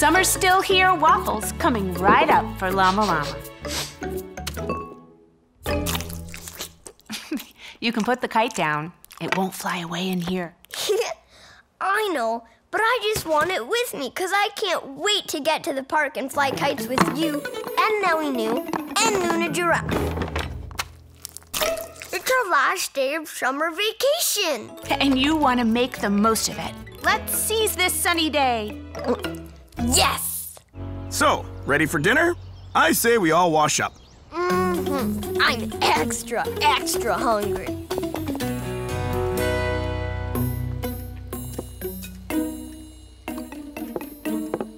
Summer's still here, waffles coming right up for Llama Llama. you can put the kite down. It won't fly away in here. I know, but I just want it with me because I can't wait to get to the park and fly kites with you and Nelly Gnu and Luna Giraffe. It's our last day of summer vacation. And you want to make the most of it. Let's seize this sunny day. Yes! So, ready for dinner? I say we all wash up. Mm-hmm. I'm extra, extra hungry.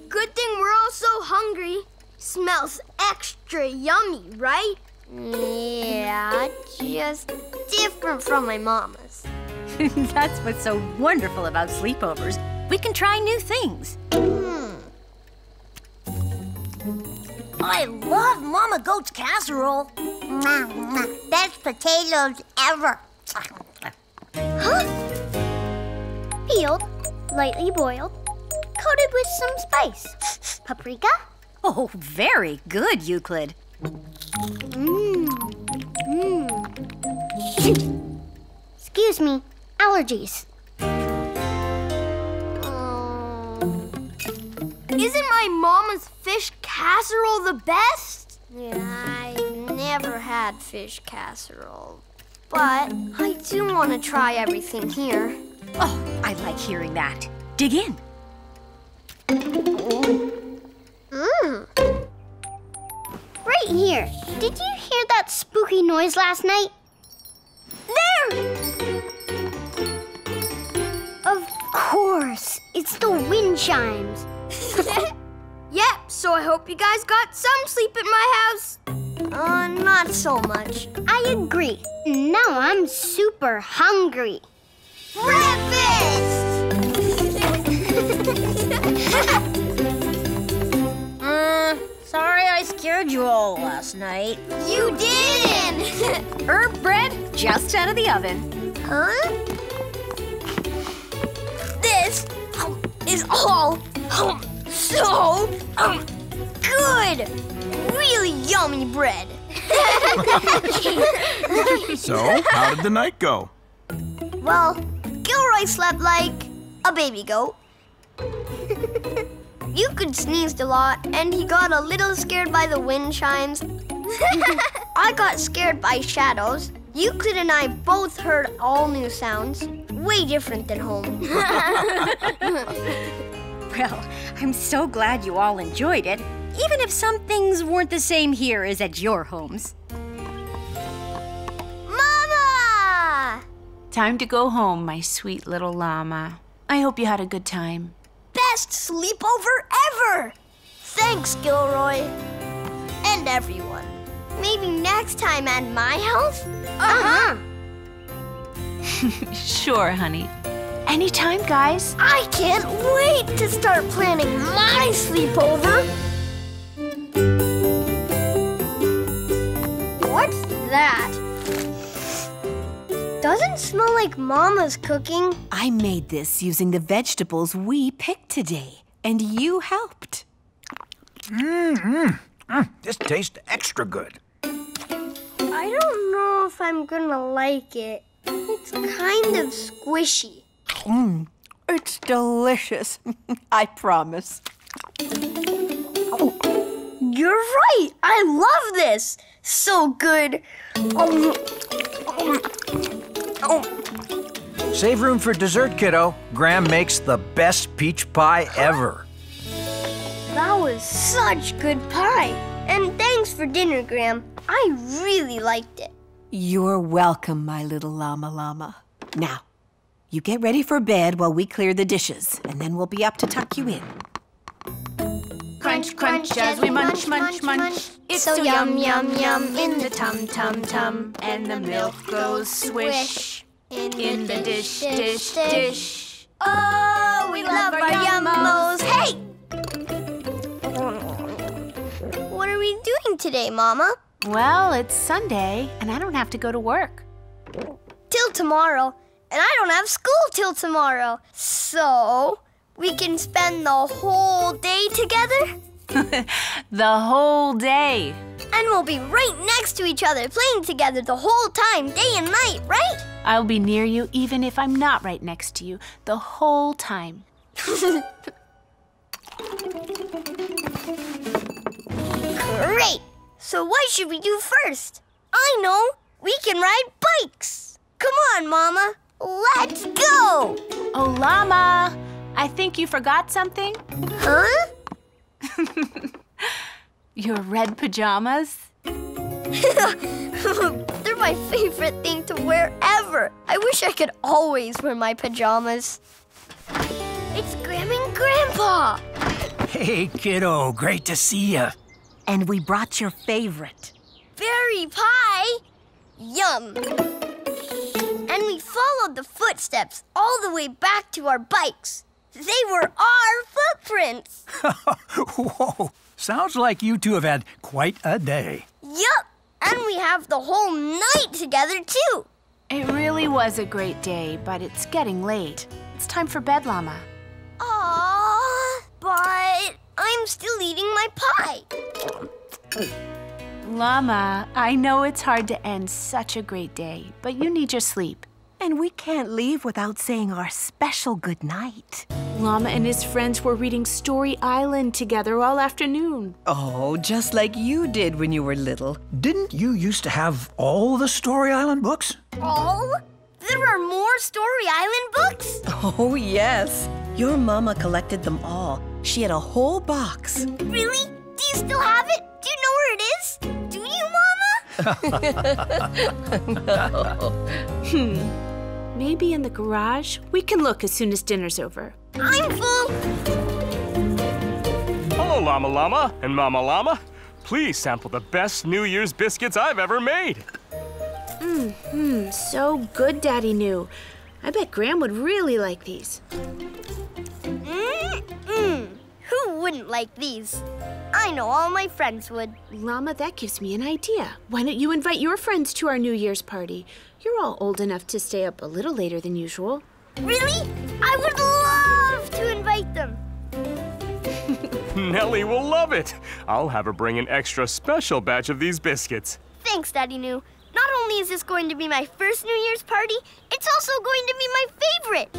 Good thing we're all so hungry. Smells extra yummy, right? Yeah, just different from my mama's. That's what's so wonderful about sleepovers. We can try new things. I love Mama Goat's casserole. Best potatoes ever. Huh? Peeled, lightly boiled, coated with some spice. Paprika? Oh, very good, Euclid. Mmm. Mmm. Excuse me, allergies. Isn't my mama's fish casserole the best? Yeah, I never had fish casserole. But I do want to try everything here. Oh, I like hearing that. Dig in. Mmm. Right here. Did you hear that spooky noise last night? There! Of course. It's the wind chimes. yep, so I hope you guys got some sleep at my house. Uh, not so much. I agree. Now I'm super hungry. Breakfast! Uh, sorry I scared you all last night. You didn't! Herb bread just out of the oven. Huh? This is all so um, good! Really yummy bread. So, how did the night go? well, Gilroy slept like a baby goat. Euclid sneezed a lot, and he got a little scared by the wind chimes. I got scared by shadows. Euclid and I both heard all new sounds, way different than home. Well, I'm so glad you all enjoyed it, even if some things weren't the same here as at your homes. Mama! Time to go home, my sweet little llama. I hope you had a good time. Best sleepover ever! Thanks, Gilroy. And everyone. Maybe next time at my house? Uh-huh. Sure, honey. Anytime, guys. I can't wait to start planning my sleepover. What's that? Doesn't smell like Mama's cooking. I made this using the vegetables we picked today, and you helped. Mmm, mm, this tastes extra good. I don't know if I'm gonna like it. It's kind of squishy. Mmm, it's delicious. I promise. You're right. I love this. So good. Um, um, um. Save room for dessert, kiddo. Gram makes the best peach pie ever. That was such good pie. And thanks for dinner, Gram. I really liked it. You're welcome, my little llama llama. Now, you get ready for bed while we clear the dishes, and then we'll be up to tuck you in. Crunch, crunch as we munch, munch, munch. It's so yum, yum, yum in the tum, tum, tum. And the milk goes swish in the dish, dish, dish. Oh, we love our yummos. Hey! What are we doing today, Mama? Well, it's Sunday, and I don't have to go to work. Till tomorrow. And I don't have school till tomorrow. So, we can spend the whole day together? The whole day. And we'll be right next to each other, playing together the whole time, day and night, right? I'll be near you even if I'm not right next to you the whole time. Great! So what should we do first? I know! We can ride bikes! Come on, Mama! Let's go! Oh, Llama! I think you forgot something. Huh? Your red pajamas. They're my favorite thing to wear ever. I wish I could always wear my pajamas. It's Gram and Grandpa. Hey, kiddo, great to see you. And we brought your favorite. Berry pie. Yum. And we followed the footsteps all the way back to our bikes. They were our footprints. Whoa, sounds like you two have had quite a day. Yup. And we have the whole night together, too. It really was a great day, but it's getting late. It's time for bed, Llama. Aww, but I'm still eating my pie. Llama, I know it's hard to end such a great day, but you need your sleep. And we can't leave without saying our special good night. Llama and his friends were reading Story Island together all afternoon. Oh, just like you did when you were little. Didn't you used to have all the Story Island books? Oh, there are more Story Island books? Oh, yes. Your mama collected them all. She had a whole box. Really? Do you still have it? Do you know where it is? Do you, Mama? Hmm. Maybe in the garage? We can look as soon as dinner's over. I'm full. Hello, Llama Llama and Mama Llama. Please sample the best New Year's biscuits I've ever made. Hmm, mmm, so good, Daddy Gnu. I bet Gram would really like these. Mm-mm. Who wouldn't like these? I know all my friends would. Llama, that gives me an idea. Why don't you invite your friends to our New Year's party? You're all old enough to stay up a little later than usual. Really? I would love to invite them. Nelly will love it. I'll have her bring an extra special batch of these biscuits. Thanks, Daddy Gnu. Not only is this going to be my first New Year's party, it's also going to be my favorite.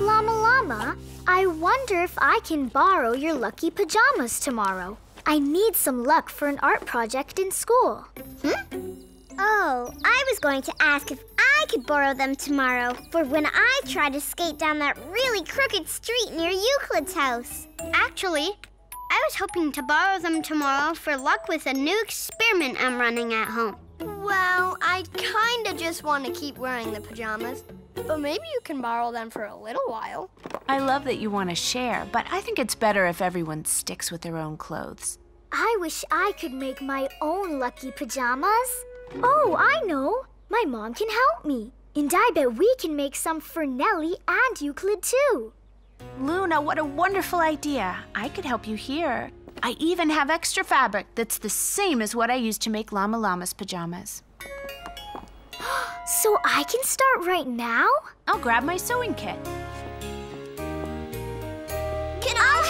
Llama Llama, I wonder if I can borrow your lucky pajamas tomorrow. I need some luck for an art project in school. Hmm? Oh, I was going to ask if I could borrow them tomorrow for when I try to skate down that really crooked street near Euclid's house. Actually, I was hoping to borrow them tomorrow for luck with a new experiment I'm running at home. Well, I kinda just want to keep wearing the pajamas, but maybe you can borrow them for a little while. I love that you want to share, but I think it's better if everyone sticks with their own clothes. I wish I could make my own lucky pajamas. Oh, I know. My mom can help me. And I bet we can make some for Nelly and Euclid too. Luna, what a wonderful idea. I could help you here. I even have extra fabric that's the same as what I used to make Llama Llama's pajamas. So I can start right now? I'll grab my sewing kit. Can I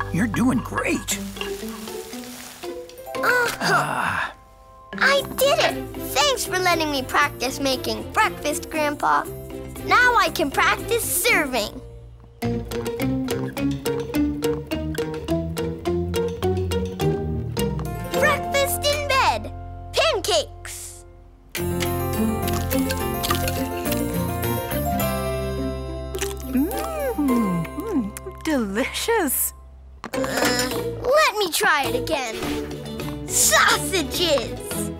help? You're doing great. Uh-huh. I did it! Thanks for letting me practice making breakfast, Grandpa. Now I can practice serving. Delicious. Let me try it again. Sausages.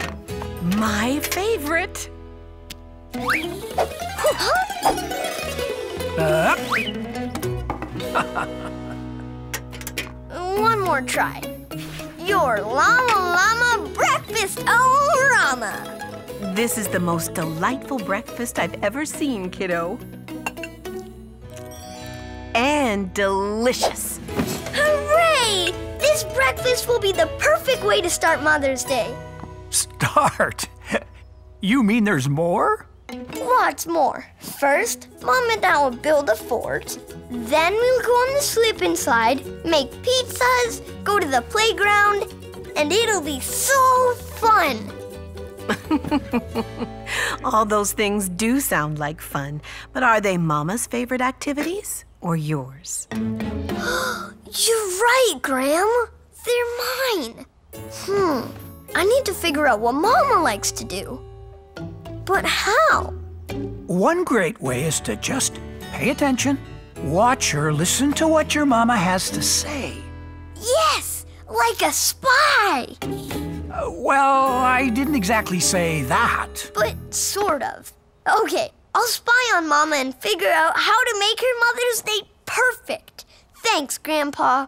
My favorite. Uh, One more try. Your llama llama breakfast orama. This is the most delightful breakfast I've ever seen, kiddo. And delicious. Hooray! This This breakfast will be the perfect way to start Mother's Day. Start? You mean there's more? Lots more. First, Mom and I will build a fort. Then we'll go on the slip and slide, make pizzas, go to the playground, and it'll be so fun. All those things do sound like fun, but are they Mama's favorite activities or yours? You're right, Gram. They're mine. Hmm. I need to figure out what Mama likes to do. But how? One great way is to just pay attention, watch her, listen to what your mama has to say. Yes, like a spy. Uh, well, I didn't exactly say that. But sort of. Okay, I'll spy on Mama and figure out how to make her Mother's Day perfect. Thanks, Grandpa.